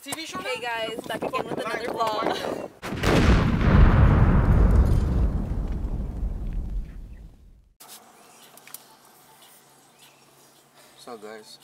TV show Hey guys, back again with another vlog. So guys,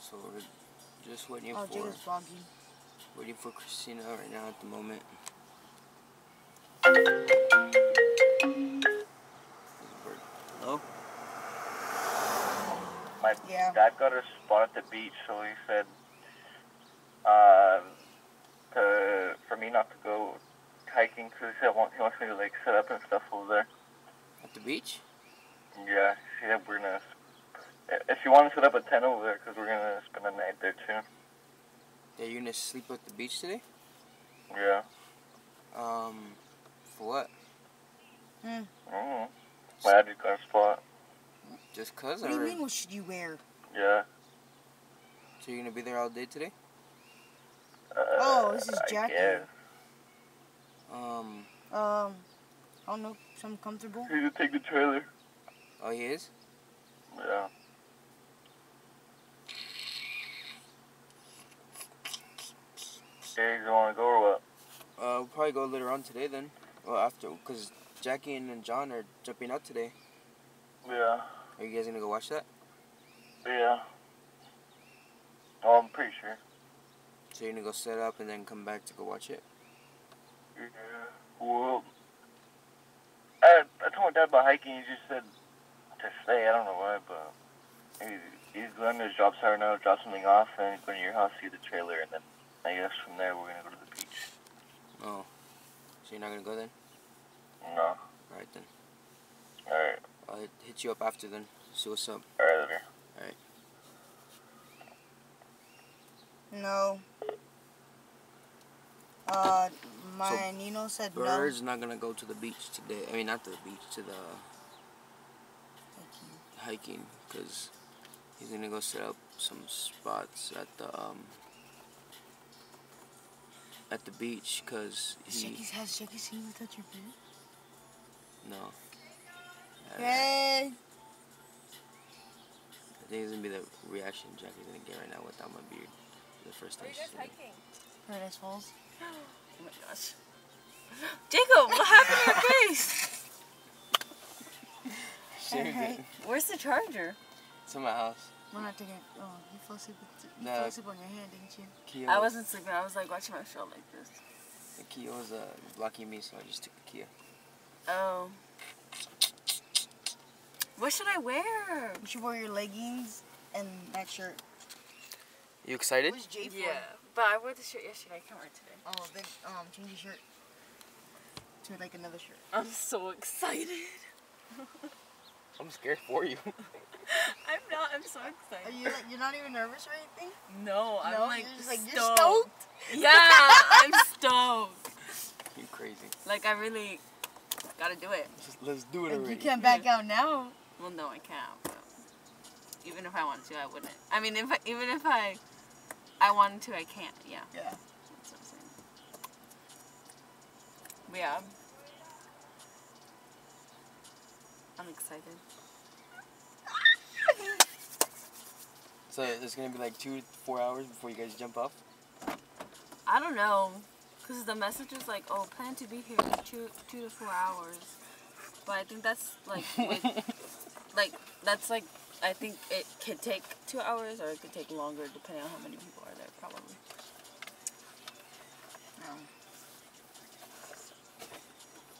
so we're just waiting Oh, for Jacob's vlogging. waiting for Christina right now at the moment. Hello? My Yeah. dad got a spot at the beach, so he said uh, to for me not to go hiking because he, want, he wants me to like set up and stuff over there. At the beach? Yeah, he said we're gonna. If you want to set up a tent over there, because we're gonna spend the night there too. Yeah, you're gonna sleep at the beach today? Yeah. Um, for what? Mm-hmm. My dad just got a spot. Just cause? What do you mean, what should you wear? Yeah. So you're gonna be there all day today? Uh, Oh, this is Jackie. Um, Um, I don't know, something comfortable. He could take the trailer. oh he is? Yeah. Hey, you want to go or what? Uh, we'll probably go later on today then. Well, after, cause Jackie and John are jumping out today. Yeah. Are you guys gonna go watch that? Yeah. Oh, I'm pretty sure. So you're gonna go set up and then come back to go watch it? Yeah. Well, I, I told my dad about hiking. He just said to stay. I don't know why, but he, he's going to his job site right now, drop something off, and go to your house, see the trailer, and then I guess from there we're gonna go to the beach. Oh. So you're not gonna go then? No. Alright then. All right. I'll hit, hit you up after then. See what's up. All right, later. No. Uh, my Nino said no. Bird's not gonna go to the beach today. I mean, not to the beach, to the hiking, because he's gonna go set up some spots at the um at the beach, cause he Jackie's has Jackie seen you touch your beard? no. Hey! I think it's gonna be the reaction Jackie's gonna get right now without my beard. The first time she's seeing it. hiking? Paradise Falls. Oh my gosh. Jacob, what happened to your face? Seriously, Where's the charger? it's in my house. We're not taking Oh, you fell asleep, with, you No. fell asleep on your hand, didn't you? Kia, I wasn't sleeping. I was like watching my show like this. the Kia was uh, blocking me, so I just took the Kia. Oh. What should I wear? You should wear your leggings and that shirt. You excited? Where's Jay? Yeah, but I wore the shirt yesterday. I can't wear it today. Oh, then um, change your shirt to like another shirt. I'm so excited. I'm scared for you. I'm not. I'm so excited. Are excited. you like you're not even nervous or anything? No, I'm no, like, you're just like stoked. you're stoked. Yeah, I'm stoked. you crazy. Like I really gotta do it. Just, let's do it Like, already. you can't back out now. Well, no, I can't. But even if I want to, I wouldn't. I mean, if I, even if I, I wanted to, I can't. Yeah, Yeah. that's what I'm saying. Yeah, I'm excited. So it's gonna be like two to four hours before you guys jump off. I don't know, cause the message is like, oh, plan to be here in two two to four hours. But I think that's like, with, like that's like, I think it could take two hours or it could take longer depending on how many people are there, probably. No.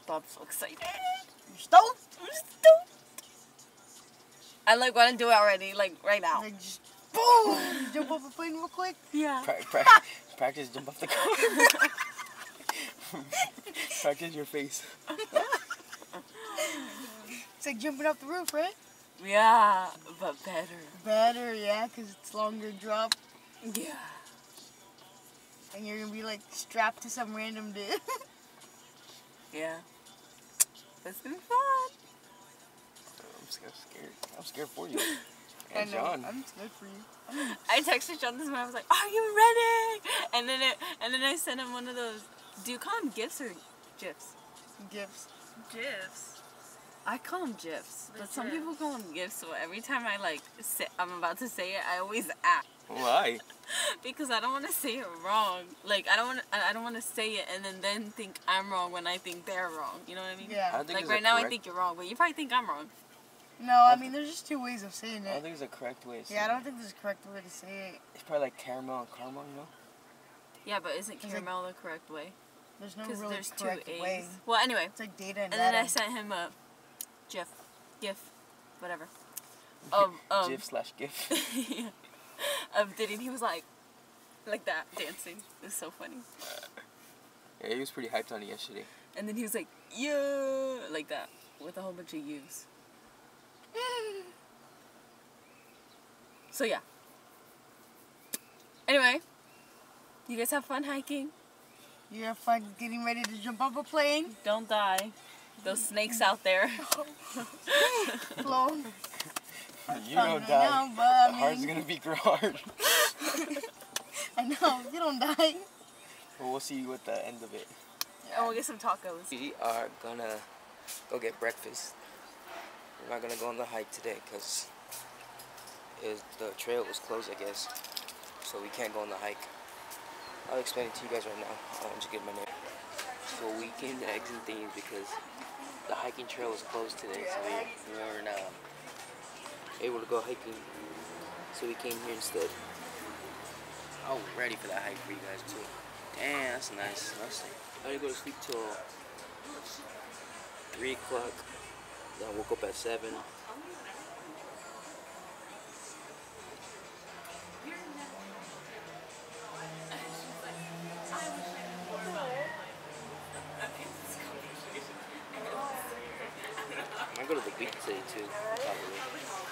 But I'm so excited. You're stoked. I'm stoked. I like want to do it already, like right now. Like just boom, jump off the plane real quick. Yeah. Pra- pra- practice jump off the car. practice your face. It's like jumping off the roof, right? Yeah, but better. Better, yeah, cause it's longer drop, Yeah. and you're gonna be like strapped to some random dude. Yeah. That's gonna be fun. Oh, I'm scared. scared. I'm scared for you. I know. John. I'm scared for you. I'm texted John this morning. I was like, "Are you ready?" And then it, and then I sent him one of those. Do you call them gifs or gifs? gifts. Gifs. I call them gifs, but some people call them gifts. So every time I like say, I'm about to say it, I always ask. Why? because I don't want to say it wrong. Like I don't want I I don't want to say it and then then think I'm wrong when I think they're wrong. You know what I mean? I Yeah. don't think Like right a now I think you're wrong, but you probably think I'm wrong. No, I mean there's just two ways of saying it. I don't think there's a correct way. to say Yeah, I don't think there's a correct way to say it. It's probably like caramel and caramel, you know? Yeah, but isn't It's like- caramel the correct way? There's no Because really there's two correct A's. way. Well, anyway, It's like data and, and then. I sent him a GIF, GIF, whatever, of um, GIF slash GIF. of Diddy. And he was like, like that dancing. It's so funny. Yeah, he was pretty hyped on it yesterday. And then he was like, yeah, like that with a whole bunch of U's. So yeah. Anyway, you guys have fun hiking. You have fun getting ready to jump off a plane. Don't die. Those snakes out there. Flow. You Fun don't right die. now, but I The heart's mean- gonna beat hard. I know, you don't die. but we'll see you at the end of it. And we'll get some tacos. We are gonna go get breakfast. We're not gonna go on the hike today because the trail was closed, I guess. So we can't go on the hike. I'll explain it to you guys right now. I'll just get my name. So we came to exit things because the hiking trail was closed today, so we, we weren't uh, able to go hiking. So we came here instead. Oh, ready for that hike for you guys too. Damn, that's nice. That's I didn't go to sleep till three o'clock. Then I woke up at seven. I might go to the beach today too, probably.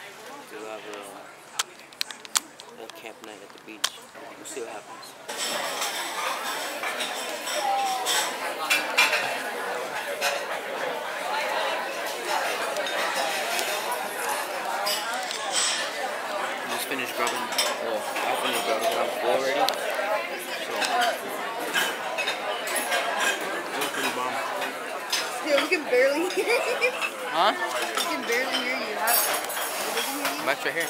Do have a, a camp night at the beach. We'll see what happens. I just finished grubbing. Well, I finished grubbing. I'm full already. So, it was pretty bomb. Yeah, we can barely hear you. Huh? We can barely hear you. Huh? They can hear you?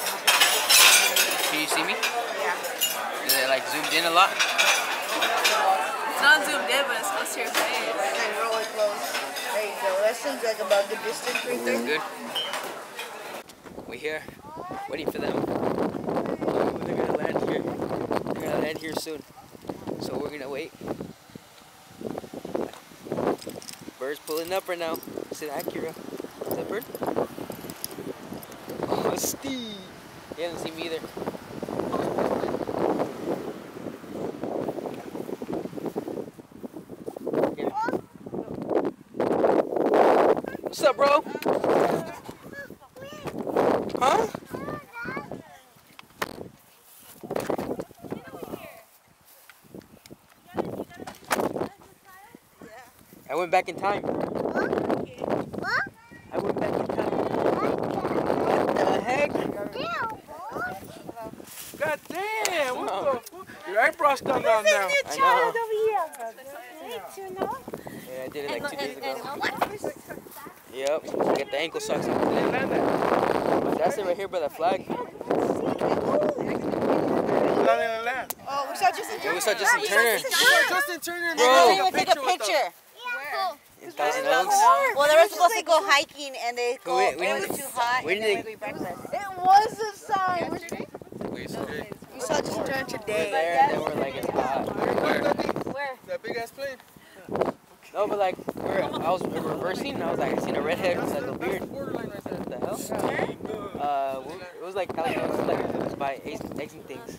Mike's right here. Can you see me? Yeah. Is it like zoomed in a lot? It's not zoomed in, but it's close to your face. And really close. There you go. That seems like about the distance right there. Good. We here, waiting for them. They're gonna land here. They're gonna land here soon. So we're gonna wait. Bird's pulling up right now. Is it Acura? Is that bird? Steve. He hasn't see me either. What's up, bro? Huh? I went back in time. I went back in time. What the heck? God damn! What oh. the fuck? Your eyebrows come down now. I know. Yeah, I did it like two days ago. Yep. Get the ankle socks. That's it right here by the flag. Oh, we saw Justin Yeah, we saw Justin Turner. Justin Turner. Bro. take a picture. In Thousand Oaks. Well, they were supposed to go hiking and they go. Wait, we it was too hot. we didn't- we breakfast. It was a sign. We saw Justin Turner were today. there and then we're like, it's hot. Where? That big ass plane. No, but like, we're, I was reversing and I was like, I seen a redhead with like a beard. Borderline right there. What the hell? Uh, it was like, it was like, it was by Ace- Exing Things.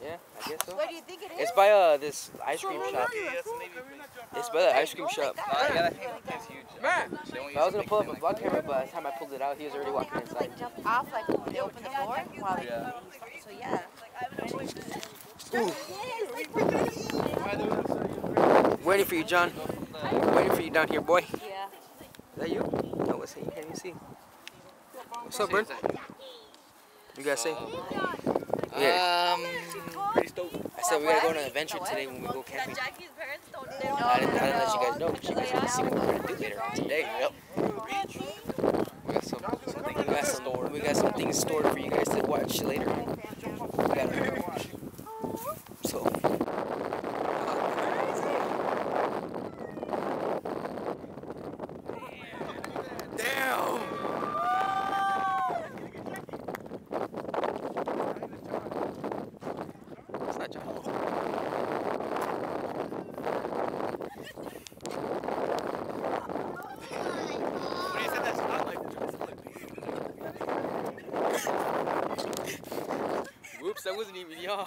Yeah, I guess so. What do you think it is? It's by uh this ice cream shop. It's by the ice cream shop. Matt. I was gonna pull up a vlog camera, but by the time I pulled it out, he was already walking have inside. like off like they open the door while so yeah. Waiting for you, John. Waiting for you down here, boy. Yeah. Is that you? No, what's it? You can't even see. What's up, bird? You guys say? Yeah. Um. I said we gotta go on an adventure today when we go camping. I didn't, I let you guys know, but you guys to see what we're gonna do later on today. Yep. We got some, something We got some, we got some things stored for you guys to watch later. We got so. Damn! It's not John. When he said that's not like Whoops, that wasn't even y'all.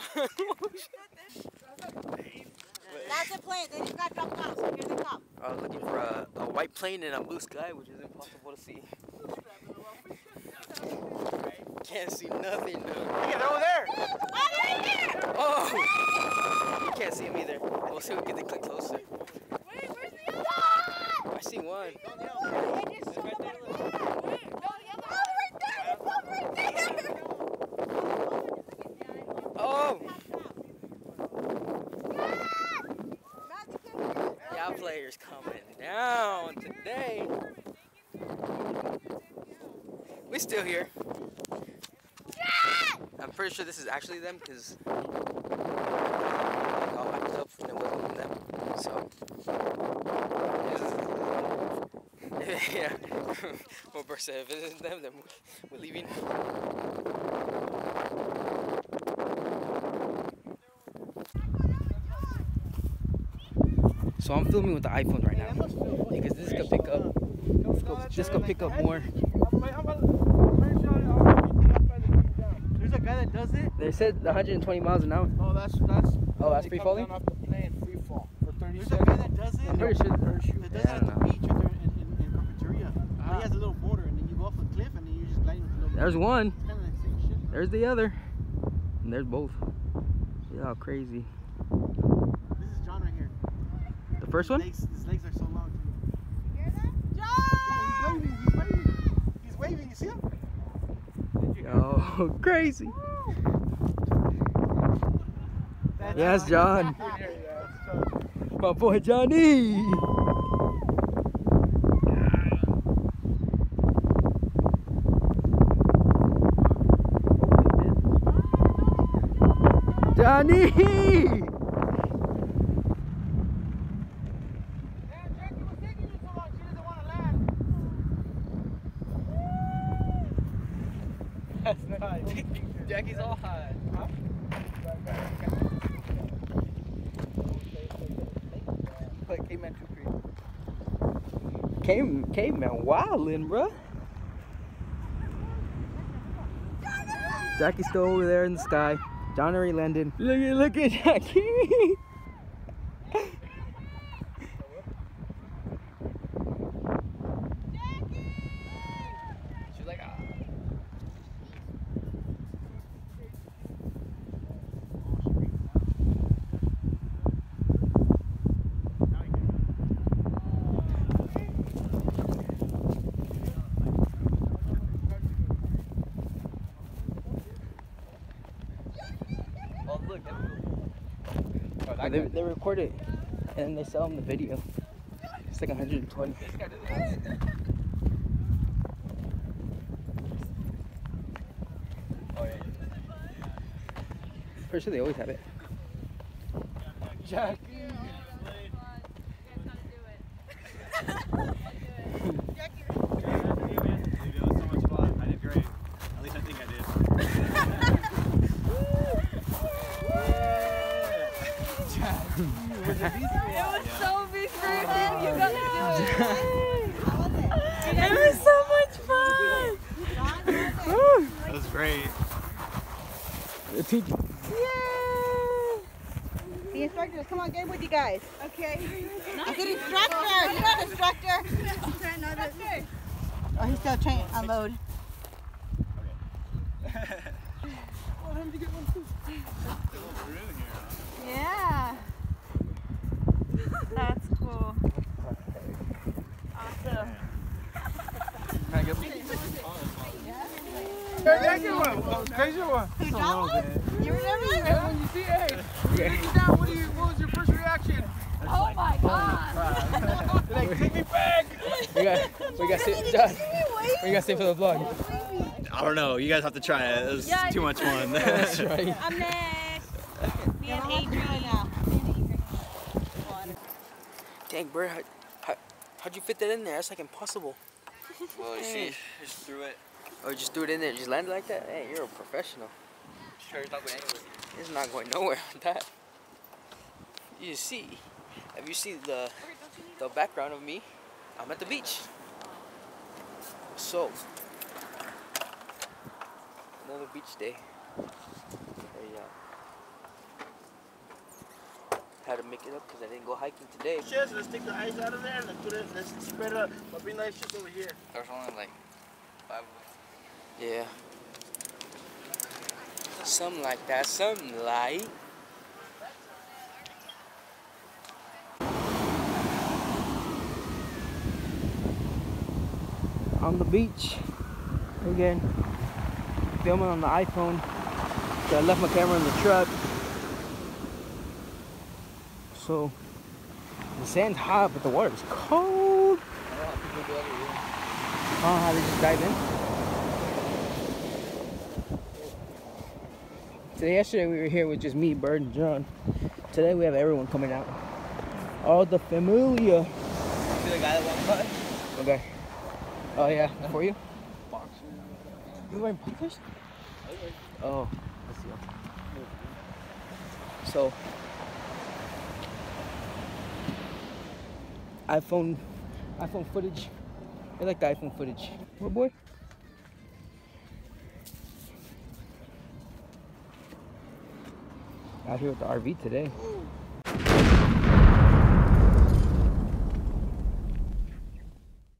That's a plane. They just got dropped off. So here they come. I was looking for a, a white plane and a blue sky, which is impossible to see. Can't see nothing, dude. Yeah, they're over there. Oh! You can't see him either. We'll see if we can get the click closer. I see one. Oh! Players coming down today. We still here. I'm pretty sure this is actually them because all hyped up and it wasn't them. So yeah. well, Bert said if it isn't them, then we're leaving. So I'm filming with the iPhone right now because this could pick up. This could, this pick up more. There's a guy that does it. They said 120 miles an hour. Oh, that's that's. Oh, that's free falling? down off the plane, free fall for 30 There's a guy that does it. I'm pretty sure. That does Yeah, it I at don't the know. beach in, in, in, in Carpinteria. He ah. has a little motor, and then you go off a cliff, and then you just glide with a little. There's one. It's kind of like same shit. There's the other. And there's both. See how crazy. This is John right here. The first His one? legs, his legs are so long. Too. John! He's waving. He's waving. He's waving. You see him? Oh, crazy. That's Yes, John. My boy Johnny. Johnny! That's nice. Jackie's all high. Like Caveman 2 Creek. Cave, caveman wildin', bruh. Jackie's still over there in the sky. John already landed. Look at, look at Jackie. they, they record it and then they sell them the video. It's like 120. Oh. Pretty sure they always have it. Jackie. It was so big for you, man. You gotta do it. It was so much fun. That was great. The teacher. The instructors, come on, get with you guys. Okay. I said instructor. You're not instructor. Oh, he's still trying to unload. Yeah. That's cool. Awesome. Jackie one. Crazy one. Who, John was? You remember? And when you see, hey, take me down, what, you, what was your first reaction? Oh my god. They're like, take me back. We got, we got, sit, John, we got to stay for the vlog. I don't know. You guys have to try it. It was Yeah, too much fun. That's right. I'm next. Me and we'll have to Adrian. try now. Dang, bro, how, how, how'd you fit that in there? That's like impossible. Well, you see, just threw it. Oh, you just threw it in there, just landed like that? Hey, you're a professional. Sure, it's not going anywhere. It's not going nowhere with that. You see, have you seen the the background of me? I'm at the beach. So, another beach day. You uh, go. Had to make it up because I didn't go hiking today. Let's take the ice out of there and let's put it, let's spread it up. But bring that shit over here. There's only like five. Yeah. Something like that. Something like. On the beach again, filming on the iPhone. So I left my camera in the truck. So the sand's hot, but the water's cold. Oh, how they just dive in? Today, yesterday we were here with just me, Bird, and John. Today we have everyone coming out. All the familia. See the guy that walked by? Okay. Oh yeah, for you? You wearing boxers? Oh. So, iPhone, iPhone footage. I like the iPhone footage. What boy? Out here with the RV today.